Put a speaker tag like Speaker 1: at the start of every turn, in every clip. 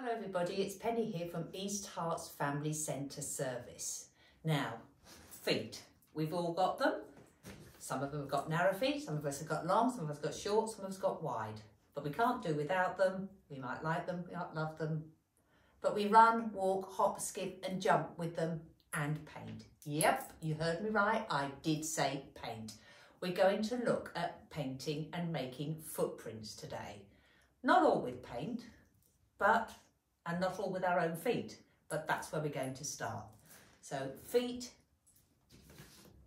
Speaker 1: Hello everybody, it's Penny here from East Herts Family Centre Service. Now, feet. We've all got them. Some of them have got narrow feet, some of us have got long, some of us got short, some of us got wide. But we can't do without them. We might like them, we might love them. But we run, walk, hop, skip and jump with them and paint. Yep, you heard me right, I did say paint. We're going to look at painting and making footprints today. Not all with paint, but, and not all with our own feet, but that's where we're going to start. So feet,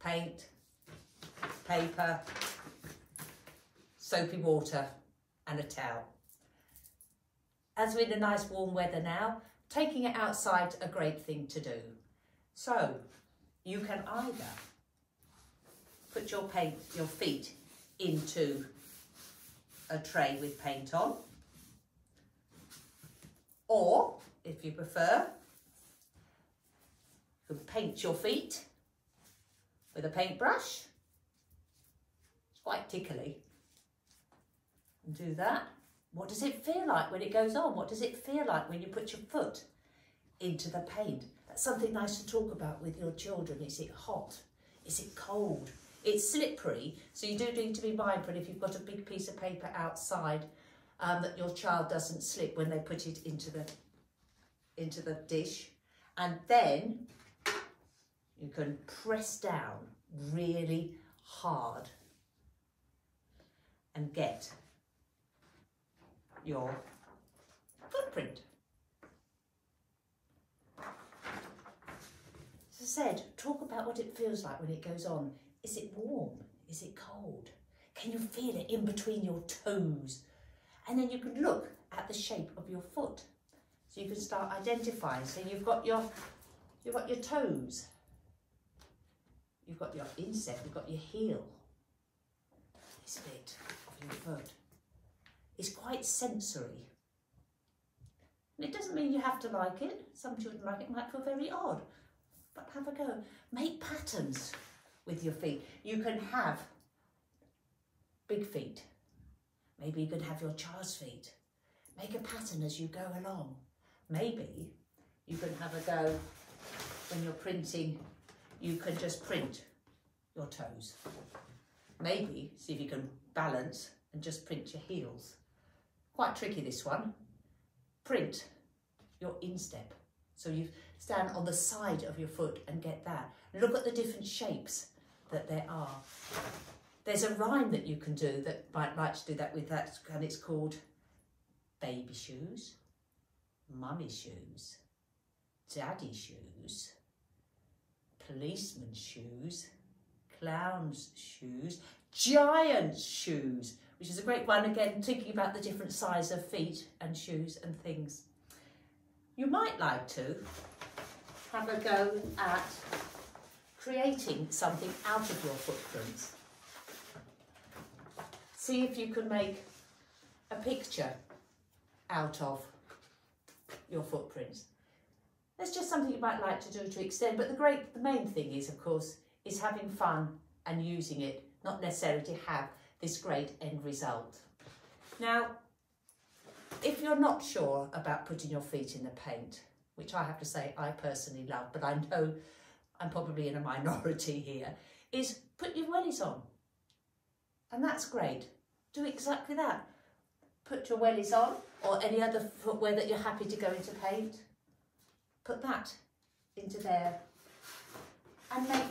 Speaker 1: paint, paper, soapy water and a towel. As we're in a nice warm weather now, taking it outside a great thing to do. So you can either put your paint, your feet into a tray with paint on, or if you prefer, you can paint your feet with a paintbrush. It's quite tickly. And do that. What does it feel like when it goes on? What does it feel like when you put your foot into the paint? That's something nice to talk about with your children. Is it hot? Is it cold? It's slippery, so you do need to be mindful if you've got a big piece of paper outside um, that your child doesn't slip when they put it into the into the dish. And then you can press down really hard and get your footprint. As I said, talk about what it feels like when it goes on. Is it warm? Is it cold? Can you feel it in between your toes? And then you can look at the shape of your foot. So you can start identifying. So you've got your you've got your toes. You've got your instep, you've got your heel. This bit of your foot is quite sensory. And it doesn't mean you have to like it. Some children like it, might feel very odd. But have a go. Make patterns with your feet. You can have big feet. Maybe you could have your child's feet. Make a pattern as you go along. Maybe you can have a go when you're printing, you can just print your toes. Maybe see if you can balance and just print your heels. Quite tricky this one. Print your instep. So you stand on the side of your foot and get that. Look at the different shapes that there are. There's a rhyme that you can do that might like to do that with that and it's called baby shoes, mummy shoes, daddy shoes, policeman's shoes, clown's shoes, giant shoes, which is a great one again, thinking about the different size of feet and shoes and things. You might like to have a go at creating something out of your footprints. See if you can make a picture out of your footprints. There's just something you might like to do to extend, but the great, the main thing is, of course, is having fun and using it, not necessarily to have this great end result. Now, if you're not sure about putting your feet in the paint, which I have to say I personally love, but I know I'm probably in a minority here, is put your wellies on. And that's great. Do exactly that. Put your wellies on or any other footwear that you're happy to go into paint. Put that into there and make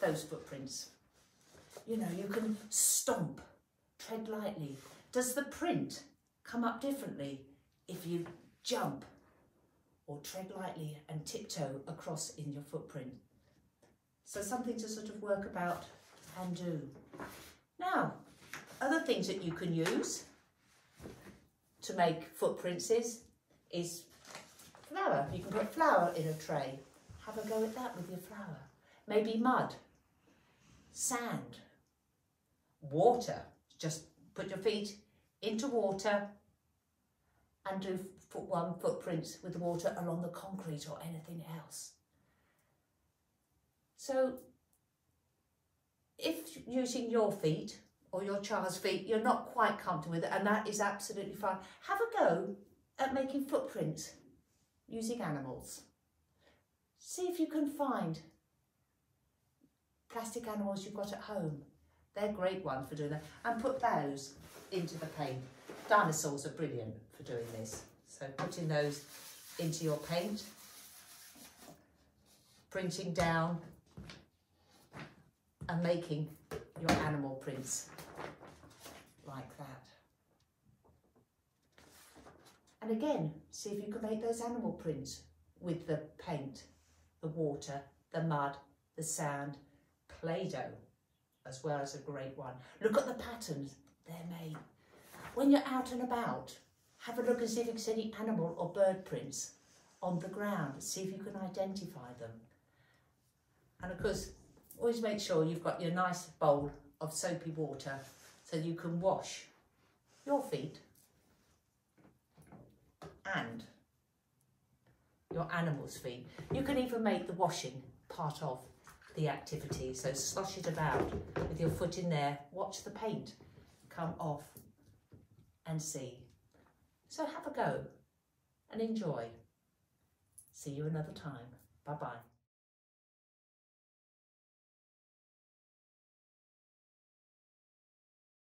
Speaker 1: those footprints. You know, you can stomp, tread lightly. Does the print come up differently if you jump or tread lightly and tiptoe across in your footprint. So something to sort of work about and do. Now, other things that you can use to make footprints is, is flour. You can put flour in a tray. Have a go at that with your flour. Maybe mud, sand, water. Just put your feet into water and do foot one footprints with the water along the concrete or anything else. So if using your feet or your child's feet, you're not quite comfortable with it, and that is absolutely fine. Have a go at making footprints using animals. See if you can find plastic animals you've got at home. They're great one for doing that. And put those into the paint. Dinosaurs are brilliant for doing this. So putting those into your paint, printing down and making your animal prints like that. And again, see if you can make those animal prints with the paint, the water, the mud, the sand, Play-Doh as well as a great one. Look at the patterns they're made. When you're out and about, have a look and see if there's any animal or bird prints on the ground. See if you can identify them. And of course, always make sure you've got your nice bowl of soapy water so you can wash your feet and your animal's feet. You can even make the washing part of the activity. So slosh it about with your foot in there, watch the paint come off and see. So have a go and enjoy. See you another time. Bye-bye.